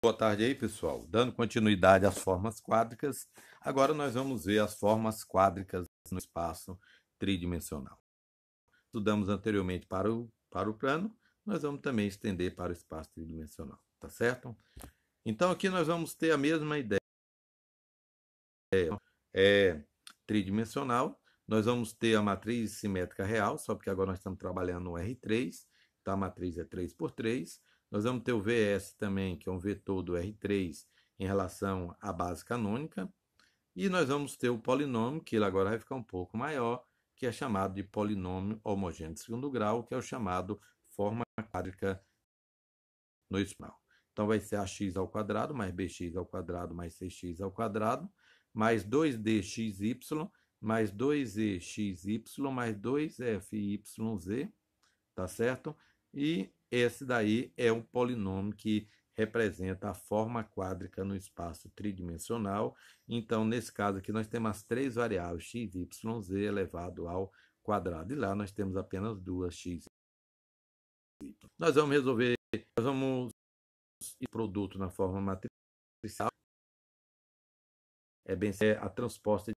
boa tarde aí, pessoal. Dando continuidade às formas quádricas, agora nós vamos ver as formas quádricas no espaço tridimensional. Estudamos anteriormente para o, para o plano, nós vamos também estender para o espaço tridimensional, tá certo? Então aqui nós vamos ter a mesma ideia. É tridimensional, nós vamos ter a matriz simétrica real, só porque agora nós estamos trabalhando no R3, então a matriz é 3 por 3 nós vamos ter o VS também, que é um vetor do R3 em relação à base canônica. E nós vamos ter o polinômio, que ele agora vai ficar um pouco maior, que é chamado de polinômio homogêneo de segundo grau, que é o chamado forma quádrica no espaço. Então vai ser ax ao quadrado mais bx ao quadrado mais 6x ao quadrado mais 2dxy mais 2exy mais 2fyz, tá certo? E esse daí é um polinômio que representa a forma quádrica no espaço tridimensional. Então, nesse caso aqui, nós temos as três variáveis x, y, z elevado ao quadrado. E lá nós temos apenas duas x. Y. Nós vamos resolver, nós vamos o produto na forma matricial. É bem é a transposta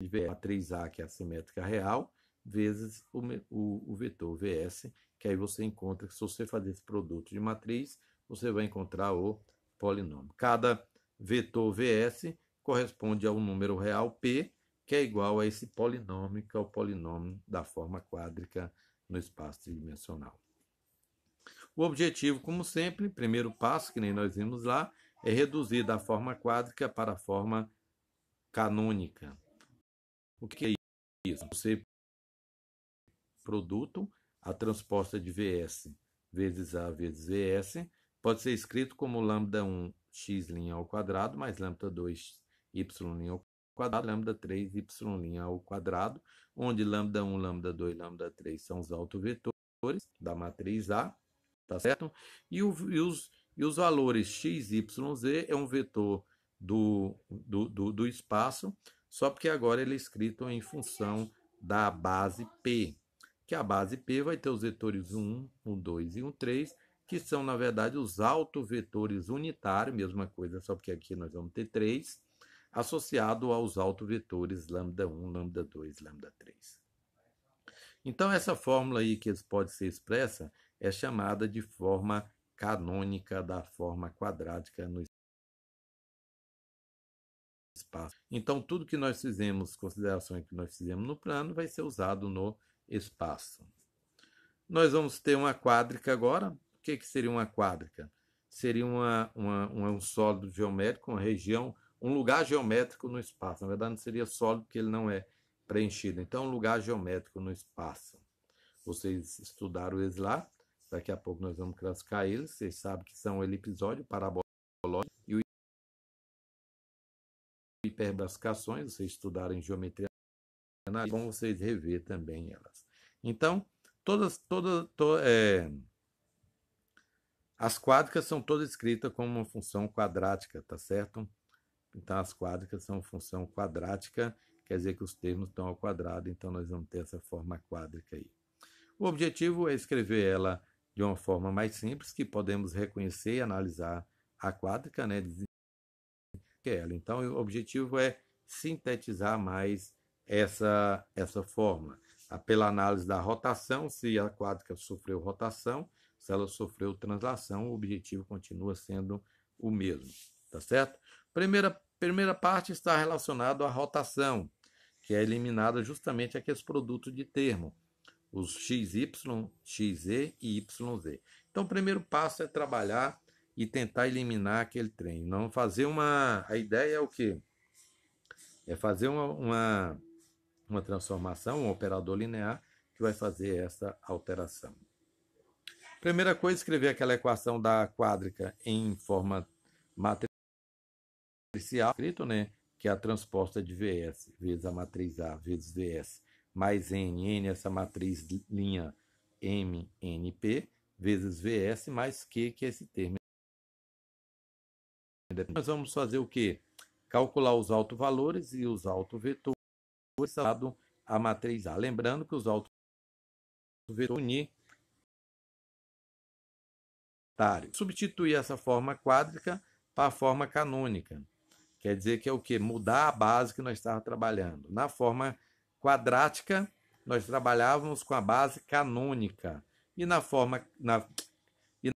de matriz A, que é a simétrica real, vezes o, o, o vetor VS, que aí você encontra que se você fazer esse produto de matriz, você vai encontrar o polinômio. Cada vetor VS corresponde a um número real P, que é igual a esse polinômio, que é o polinômio da forma quádrica no espaço tridimensional. O objetivo, como sempre, primeiro passo, que nem nós vimos lá, é reduzir da forma quádrica para a forma canônica. O que é isso? Você produto a transposta de Vs vezes A vezes Vs pode ser escrito como lambda 1 x' ao quadrado mais lambda 2 y' ao quadrado, lambda 3 y' ao quadrado, onde lambda 1, lambda 2, lambda 3 são os autovetores da matriz A, tá certo? E, o, e, os, e os valores x, y, z é um vetor do, do, do, do espaço, só porque agora ele é escrito em função da base P, que a base P vai ter os vetores 1, 1, 2 e 1, 3, que são, na verdade, os autovetores unitários, mesma coisa, só porque aqui nós vamos ter 3, associado aos autovetores lambda 1, lambda 2, lambda 3. Então, essa fórmula aí que pode ser expressa é chamada de forma canônica da forma quadrática no espaço. Então, tudo que nós fizemos, considerações que nós fizemos no plano, vai ser usado no espaço. Nós vamos ter uma quádrica agora. O que, que seria uma quádrica? Seria uma, uma, um sólido geométrico, uma região, um lugar geométrico no espaço. Na verdade, não seria sólido porque ele não é preenchido. Então, um lugar geométrico no espaço. Vocês estudaram eles lá. Daqui a pouco nós vamos classificar eles. Vocês sabem que são elipsóide, parabolóide e o hiperbascações. Vocês estudaram em geometria é bom vocês rever também elas. Então, todas, todas, to, é, as quádricas são todas escritas como uma função quadrática, tá certo? Então, as quádricas são função quadrática, quer dizer que os termos estão ao quadrado, então nós vamos ter essa forma quádrica aí. O objetivo é escrever ela de uma forma mais simples, que podemos reconhecer e analisar a quádrica, né? Que é ela. Então, o objetivo é sintetizar mais essa, essa forma. Pela análise da rotação, se a quádrica sofreu rotação, se ela sofreu translação, o objetivo continua sendo o mesmo, tá certo? Primeira, primeira parte está relacionada à rotação, que é eliminada justamente aqueles produtos de termo, os XY, XZ e YZ. Então, o primeiro passo é trabalhar e tentar eliminar aquele trem. Não fazer uma. A ideia é o quê? É fazer uma, uma uma transformação, um operador linear, que vai fazer essa alteração. Primeira coisa, escrever aquela equação da quádrica em forma matricial, escrito, né? Que é a transposta de VS vezes a matriz A vezes VS mais N, N essa matriz linha MNP vezes VS mais Q, que é esse termo. Nós vamos fazer o quê? Calcular os autovalores e os autovetores dado a matriz A. Lembrando que os autovetores unir. Substituir essa forma quádrica para a forma canônica. Quer dizer que é o que? Mudar a base que nós estávamos trabalhando. Na forma quadrática, nós trabalhávamos com a base canônica. E na forma. Na, e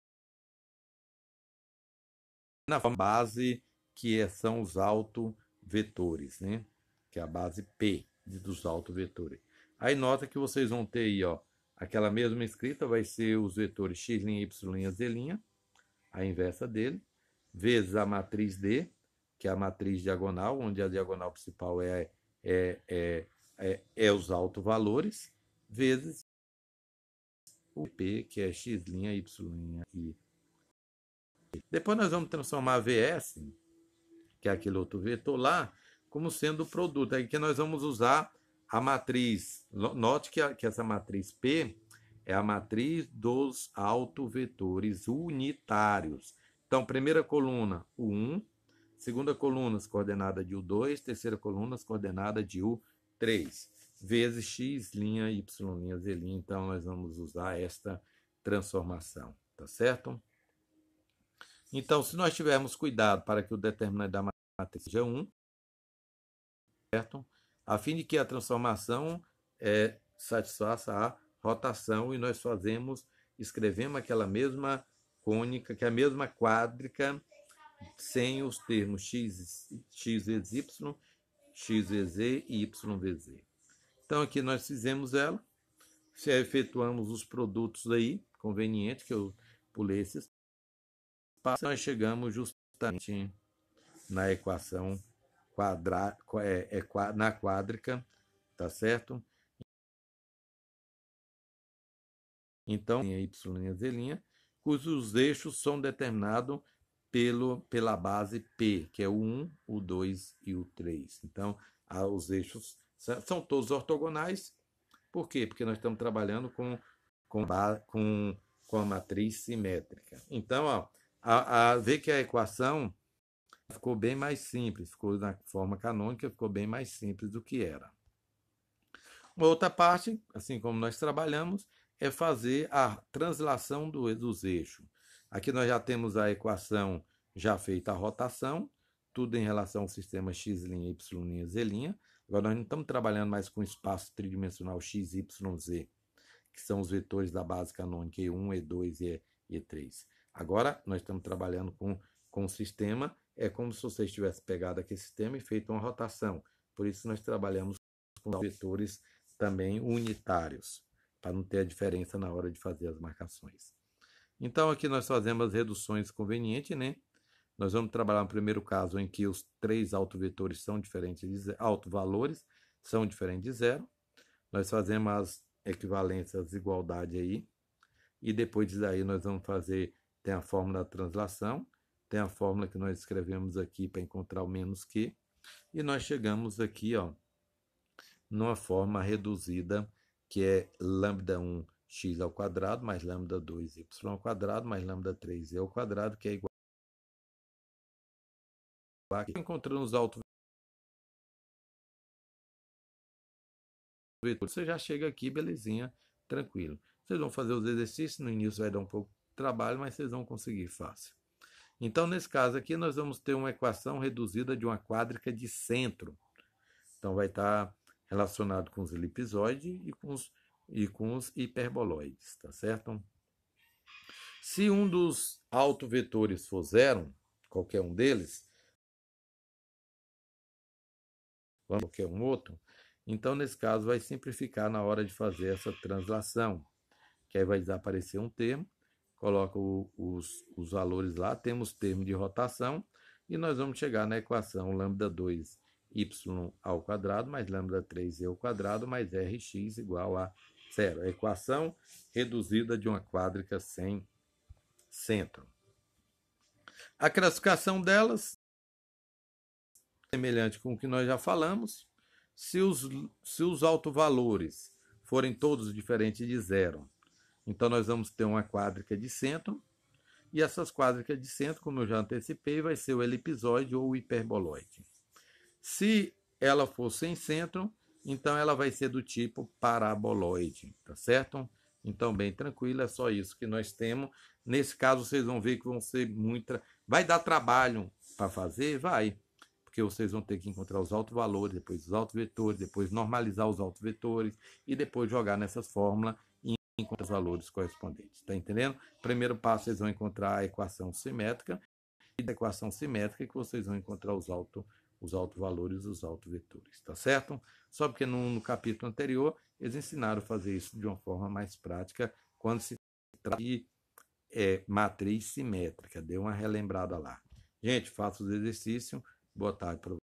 na forma base, que é, são os autovetores, né? que é a base P dos autovetores. Aí nota que vocês vão ter aí, ó, aquela mesma escrita, vai ser os vetores x', y', z', a inversa dele, vezes a matriz D, que é a matriz diagonal, onde a diagonal principal é, é, é, é, é os vezes o P, que é x', y' e depois nós vamos transformar VS, que é aquele outro vetor lá, como sendo o produto. Aí que nós vamos usar a matriz. Note que, a, que essa matriz P é a matriz dos autovetores unitários. Então, primeira coluna, o 1, segunda coluna, as coordenadas de U2, terceira coluna, as coordenadas de U3, vezes x', y', z'. Então, nós vamos usar esta transformação, tá certo? Então, se nós tivermos cuidado para que o determinante da matriz seja 1, certo? A fim de que a transformação é, satisfaça a rotação e nós fazemos, escrevemos aquela mesma cônica, que é a mesma quádrica, sem os termos x, x vezes y, x vezes z e y vezes. Então aqui nós fizemos ela, se efetuamos os produtos aí, conveniente que eu pulei esses nós chegamos justamente na equação quadra, é, é, na quádrica, tá certo? Então, y e z', cujos eixos são determinados pelo, pela base P, que é o 1, o 2 e o 3. Então, os eixos são todos ortogonais. Por quê? Porque nós estamos trabalhando com, com, com, com a matriz simétrica. Então, ó, a, a, vê que a equação ficou bem mais simples, ficou na forma canônica, ficou bem mais simples do que era. Uma outra parte, assim como nós trabalhamos, é fazer a translação do, dos eixos. Aqui nós já temos a equação já feita a rotação, tudo em relação ao sistema x', y', z'. Agora nós não estamos trabalhando mais com espaço tridimensional x, y, z, que são os vetores da base canônica E1, E2 e E3. Agora nós estamos trabalhando com, com o sistema é como se você tivesse pegado aquele sistema e feito uma rotação. Por isso nós trabalhamos com vetores também unitários, para não ter a diferença na hora de fazer as marcações. Então aqui nós fazemos as reduções convenientes, né? Nós vamos trabalhar no primeiro caso em que os três autovetores são diferentes de autovalores são diferentes de zero. Nós fazemos as equivalências, as igualdades aí. E depois disso aí nós vamos fazer, tem a fórmula da translação, tem a fórmula que nós escrevemos aqui para encontrar o menos que, e nós chegamos aqui, ó, numa forma reduzida, que é lambda 1 x ao quadrado mais lambda 2 y ao quadrado mais lambda 3 e ao quadrado, que é igual a encontrando os altos vetores. Você já chega aqui, belezinha, tranquilo. Vocês vão fazer os exercícios, no início vai dar um pouco de trabalho, mas vocês vão conseguir fácil. Então, nesse caso aqui, nós vamos ter uma equação reduzida de uma quádrica de centro. Então, vai estar relacionado com os elipsoides e com os, e com os hiperboloides, tá certo? Se um dos autovetores for zero, qualquer um deles, qualquer um outro, então nesse caso vai simplificar na hora de fazer essa translação, que aí vai desaparecer um termo coloca o, os, os valores lá, temos termo de rotação, e nós vamos chegar na equação lambda 2 y ao quadrado mais lambda 3 ao quadrado mais rx igual a zero. A equação reduzida de uma quádrica sem centro. A classificação delas, semelhante com o que nós já falamos, se os, se os autovalores forem todos diferentes de zero então, nós vamos ter uma quádrica de centro, e essas quádricas de centro, como eu já antecipei, vai ser o elipsoide ou o hiperboloide. Se ela for sem centro, então ela vai ser do tipo paraboloide, tá certo? Então, bem tranquilo, é só isso que nós temos. Nesse caso, vocês vão ver que vão ser muita. Vai dar trabalho para fazer? Vai. Porque vocês vão ter que encontrar os autovalores, depois os autovetores, depois normalizar os autovetores e depois jogar nessas fórmulas encontrar os valores correspondentes. Está entendendo? Primeiro passo, vocês vão encontrar a equação simétrica e da equação simétrica que vocês vão encontrar os auto os autovalores os autovetores, tá certo? Só porque no, no, capítulo anterior eles ensinaram a fazer isso de uma forma mais prática quando se trata de é, matriz simétrica. Deu uma relembrada lá. Gente, faça os exercícios. Boa tarde para